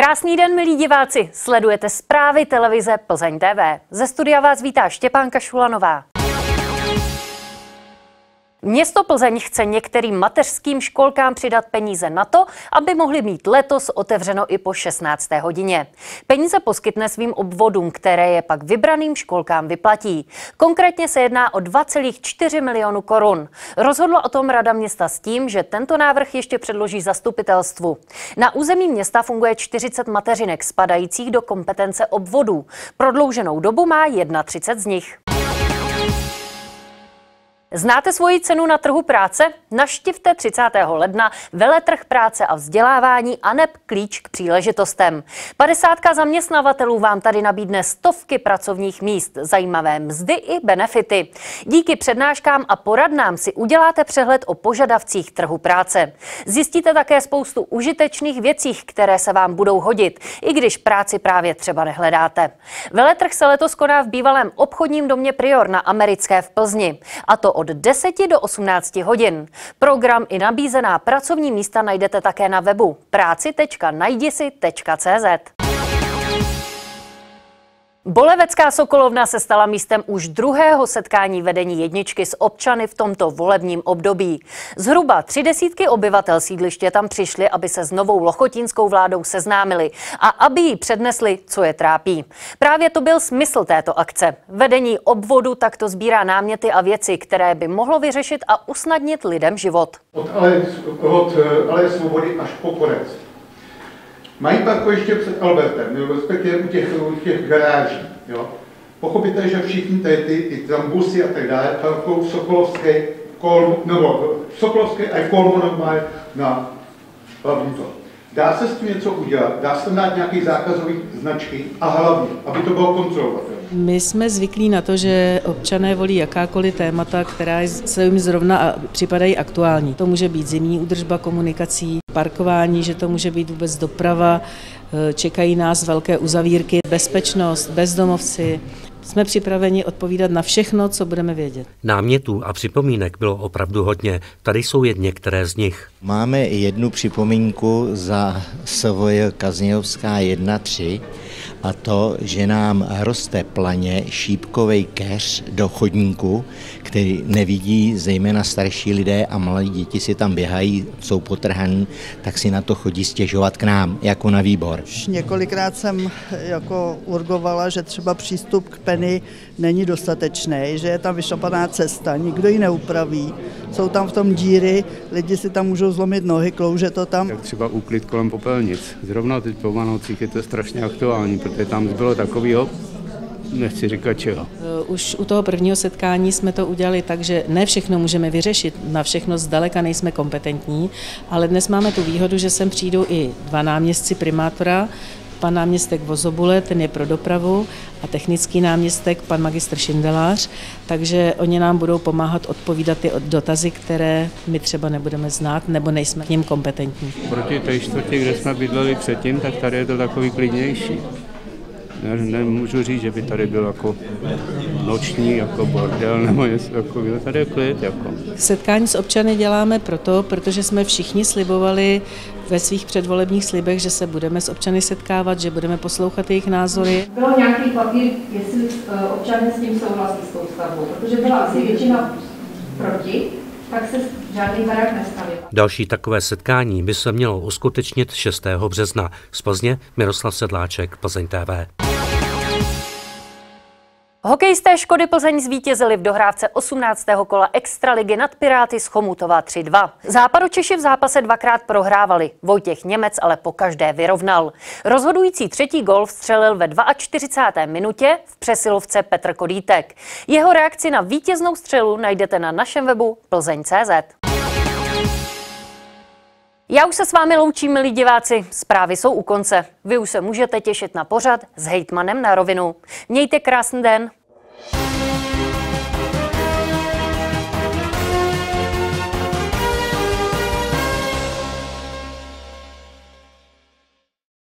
Krásný den, milí diváci. Sledujete zprávy televize Plzeň TV. Ze studia vás vítá Štěpánka Šulanová. Město Plzeň chce některým mateřským školkám přidat peníze na to, aby mohli mít letos otevřeno i po 16. hodině. Peníze poskytne svým obvodům, které je pak vybraným školkám vyplatí. Konkrétně se jedná o 2,4 milionu korun. Rozhodla o tom Rada města s tím, že tento návrh ještě předloží zastupitelstvu. Na území města funguje 40 mateřinek spadajících do kompetence obvodů. Prodlouženou dobu má 31 z nich. Znáte svoji cenu na trhu práce? Naštivte 30. ledna veletrh práce a vzdělávání a neb klíč k příležitostem. 50 zaměstnavatelů vám tady nabídne stovky pracovních míst, zajímavé mzdy i benefity. Díky přednáškám a poradnám si uděláte přehled o požadavcích trhu práce. Zjistíte také spoustu užitečných věcí, které se vám budou hodit, i když práci právě třeba nehledáte. Veletrh se letos koná v bývalém obchodním domě Prior na Americké v Plzni. A to od 10 do 18 hodin. Program i nabízená pracovní místa najdete také na webu práci.najdisi.cz. Bolevecká Sokolovna se stala místem už druhého setkání vedení jedničky s občany v tomto volebním období. Zhruba tři desítky obyvatel sídliště tam přišli, aby se s novou lochotínskou vládou seznámili a aby jí přednesli, co je trápí. Právě to byl smysl této akce. Vedení obvodu takto sbírá náměty a věci, které by mohlo vyřešit a usnadnit lidem život. Od Aleje, od eh, Aleje Svobody až po konec. Mají parkoviště před Albertem, nebo respektive u těch, u těch garáží. Jo. Pochopíte, že všichni tady ty, ty tam busy a tak dále parkují v Sokolovské, kol, nebo v Sokolovské a v Kolmonově na hlavní to. Dá se s tím něco udělat, dá se dát nějaký zákazový značky a hlavně, aby to bylo kontrolovatelné. My jsme zvyklí na to, že občané volí jakákoliv témata, která se jim zrovna připadají aktuální. To může být zimní údržba komunikací, parkování, že to může být vůbec doprava, e, čekají nás velké uzavírky, bezpečnost, bezdomovci. Jsme připraveni odpovídat na všechno, co budeme vědět. Námětů a připomínek bylo opravdu hodně. Tady jsou jen některé z nich. Máme jednu připomínku za SVJ Kaznějovská 1.3 a to, že nám roste planě šípkový keř do chodníku, který nevidí zejména starší lidé a malí děti si tam běhají, jsou potrhaní, tak si na to chodí stěžovat k nám, jako na výbor. Už několikrát jsem jako urgovala, že třeba přístup k Penny není dostatečný, že je tam vyšlapaná cesta, nikdo ji neupraví, jsou tam v tom díry, lidi si tam můžou zlomit nohy, klouže to tam. Tak třeba úklid kolem popelnic. Zrovna teď po Vanocích je to strašně aktuální, protože tam zbylo takového nechci říkat čeho. Eh, už u toho prvního setkání jsme to udělali tak, že ne všechno můžeme vyřešit, na všechno zdaleka nejsme kompetentní, ale dnes máme tu výhodu, že sem přijdou i dva náměstci primátora, pan náměstek Vozobule, ten je pro dopravu, a technický náměstek, pan magistr Šindelář, takže oni nám budou pomáhat odpovídat ty dotazy, které my třeba nebudeme znát nebo nejsme k ním kompetentní. Proti té čtvrtě, kde jsme bydleli předtím, tak tady je to takový klidnější ne, nemůžu říct, že by tady byl jako noční jako bordel nebo něco takového. Tady je klid. Jako. Setkání s občany děláme proto, protože jsme všichni slibovali ve svých předvolebních slibech, že se budeme s občany setkávat, že budeme poslouchat jejich názory. Bylo nějaký papír, jestli eh, občany s tím souhlasí s tou stavbou, protože byla asi většina proti, tak se žádný barák nestavil. Další takové setkání by se mělo uskutečnit 6. března. Z Plzně Miroslav Sedláček, Plzeň TV. Hokejisté Škody Plzeň zvítězili v dohrávce 18. kola Extraligy nad Piráty z Chomutova 3-2. Západočeši v zápase dvakrát prohrávali. Vojtěch Němec ale po každé vyrovnal. Rozhodující třetí gol vstřelil ve 42. minutě v přesilovce Petr Kodítek. Jeho reakci na vítěznou střelu najdete na našem webu plzeň.cz. Já už se s vámi loučím, milí diváci. Zprávy jsou u konce. Vy už se můžete těšit na pořad s hejtmanem na rovinu. Mějte krásný den.